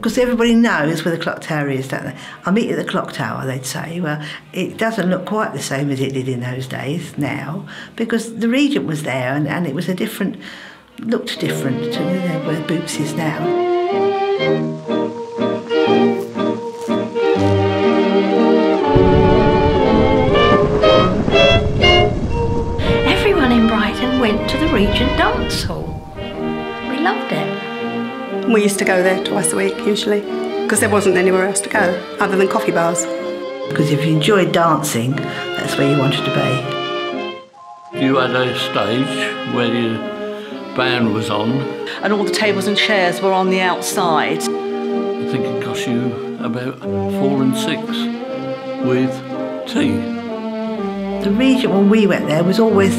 Because everybody knows where the clock tower is, don't they? I'll meet you at the clock tower, they'd say. Well, it doesn't look quite the same as it did in those days now, because the Regent was there and, and it was a different, looked different to you know, where Boots is now. We used to go there twice a week, usually, because there wasn't anywhere else to go other than coffee bars. Because if you enjoyed dancing, that's where you wanted to be. You had a stage where your band was on. And all the tables and chairs were on the outside. I think it cost you about four and six with tea. The Regent, when we went there, was always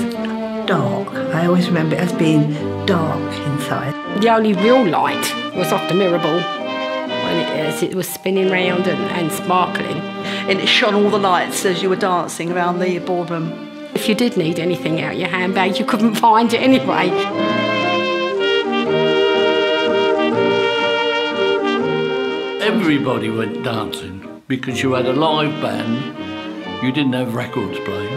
dark. I always remember it as being dark inside. The only real light was off the mirror ball when it, as it was spinning round and, and sparkling. And it shone all the lights as you were dancing around the ballroom. If you did need anything out your handbag, you couldn't find it anyway. Everybody went dancing because you had a live band. You didn't have records playing.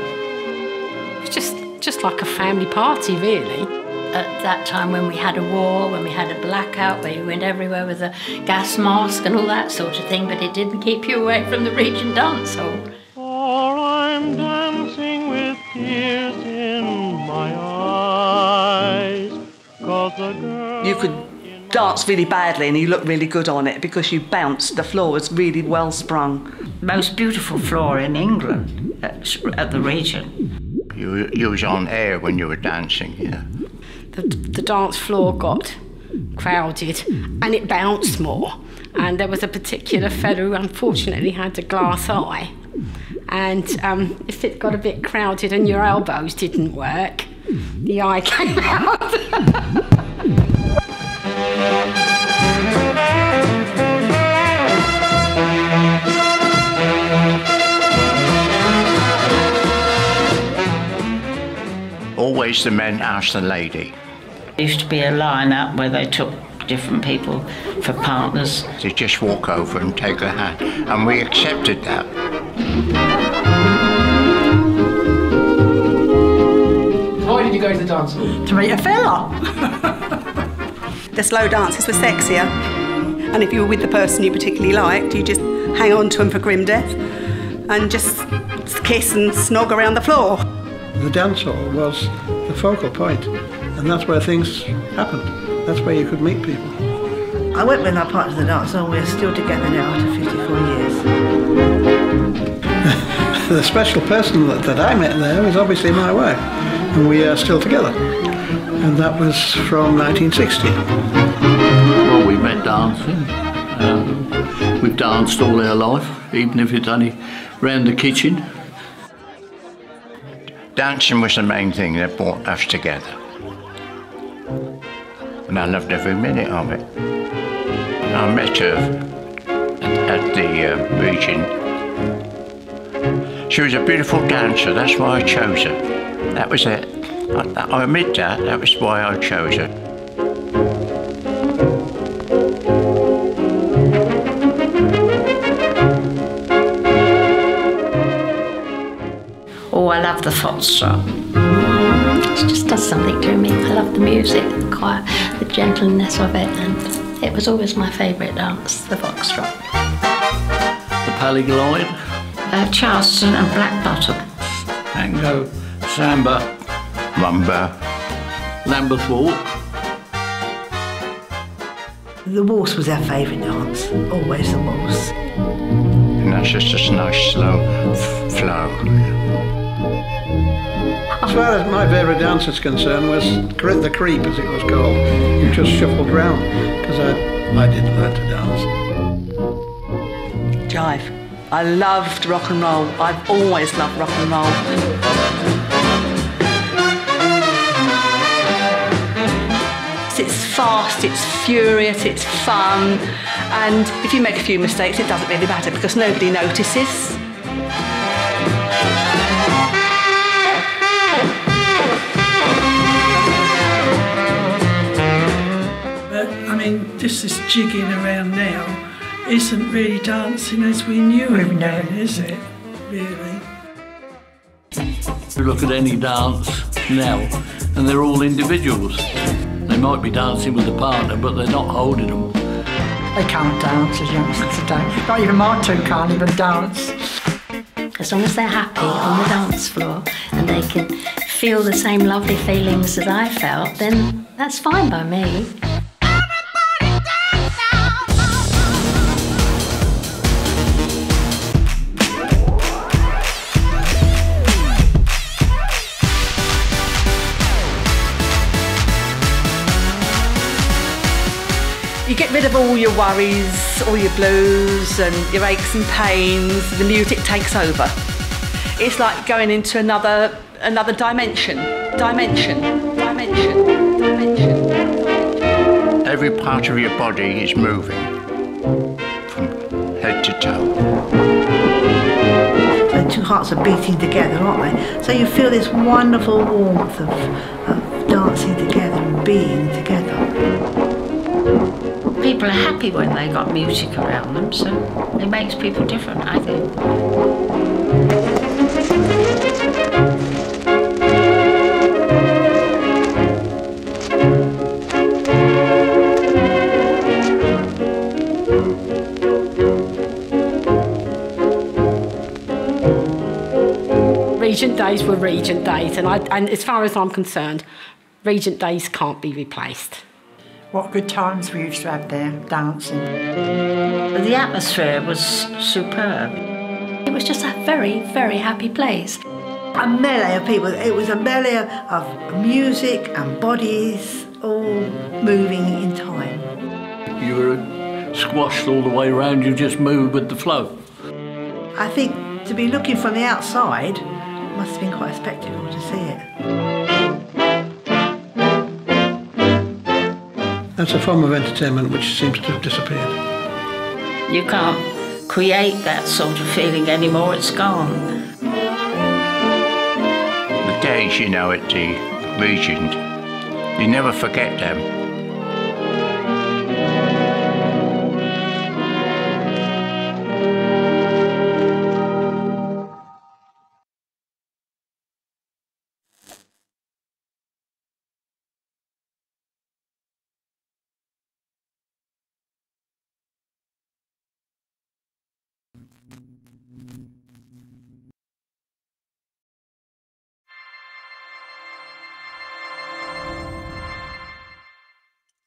It was just, just like a family party, really. At that time when we had a war, when we had a blackout, where you went everywhere with a gas mask and all that sort of thing, but it didn't keep you away from the Regent Dance Hall. For I'm dancing with tears in my eyes. Cause the girl You could dance really badly and you looked really good on it because you bounced. The floor was really well sprung. most beautiful floor in England at, at the Regent. You, you was on air when you were dancing, yeah. The, the dance floor got crowded and it bounced more. And there was a particular fellow who unfortunately had a glass eye. And um, if it got a bit crowded and your elbows didn't work, the eye came out. Always the men ask the lady. There used to be a line-up where they took different people for partners. to just walk over and take her hand. And we accepted that. Why did you go to the dance hall? To meet a fella. The slow dances were sexier. And if you were with the person you particularly liked, you just hang on to them for grim death and just kiss and snog around the floor. The dance hall was the focal point, and that's where things happened. That's where you could meet people. I went when I part of the dance and we're still together now after 54 years. The special person that, that I met there was obviously my wife, and we are still together. And that was from 1960. Well, we met dancing. Um, we've danced all our life, even if it's only round the kitchen. Dancing was the main thing that brought us together. And I loved every minute of it. I met her at, at the uh, Regent. She was a beautiful dancer, that's why I chose her. That was it. I, I admit that, that was why I chose her. I love the foxtrot. It just does something to me. I love the music, the quiet, the gentleness of it, and it was always my favourite dance, the foxtrot. The Palais Glide, Uh, Charleston and Black Bottom. Tango, Samba, Rumba. Lambeth Walk. The waltz was our favourite dance, always the waltz. And that's just a nice slow f- flow. As far as my favourite dance is concerned was the creep, as it was called. You just shuffled round, because I, I didn't learn to dance. Jive. I loved rock and roll. I've always loved rock and roll. It's fast, it's furious, it's fun, and if you make a few mistakes, it doesn't really matter because nobody notices. But, I mean, mean, just this jigging around now isn't really dancing as we knew it then, is it? Really? You look at any dance now, and they're all individuals. They might be dancing with a partner, but they're not holding them. They can't dance as youngsters today. Not even my two can't even dance. As long as they're happy on the dance floor and they can feel the same lovely feelings that I felt, then that's fine by me. You get rid of all your worries, all your blues and your aches and pains. The music takes over. It's like going into another another dimension, dimension, dimension, dimension. Every part of your body is moving from head to toe. The two hearts are beating together, aren't they? So you feel this wonderful warmth of, of dancing together and being together. People are happy when they got music around them, so it makes people different, I think. Regent days were Regent days, and, I, and as far as I'm concerned, Regent days can't be replaced. What good times we used to have there, dancing. The atmosphere was superb. It was just a very, very happy place. A melee of people. It was a melee of music and bodies all moving in time. You were squashed all the way around, you just moved with the flow. I think to be looking from the outside must have been quite a spectacle to see it. That's a form of entertainment which seems to have disappeared. You can't create that sort of feeling anymore, it's gone. The days, you know, at the Regent, you never forget them.